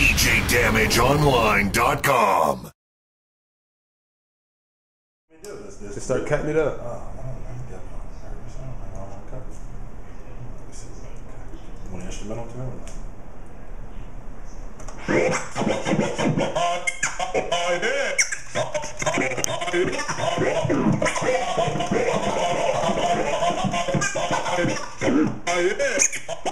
DJDamageOnline.com. Just start cutting it up. Want an instrumental too? or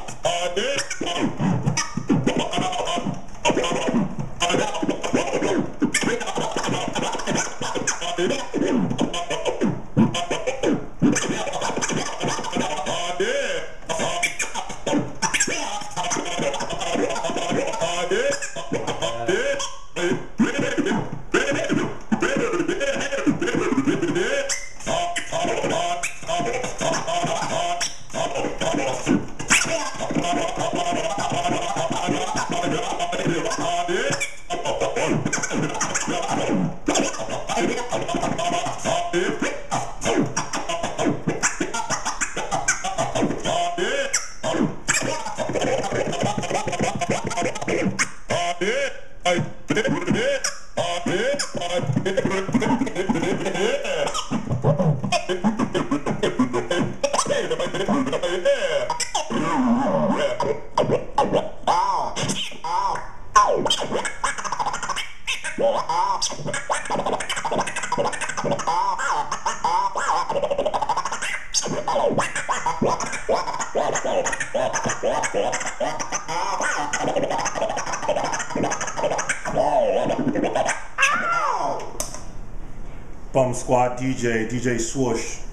no? Bum Squad DJ, DJ Swoosh.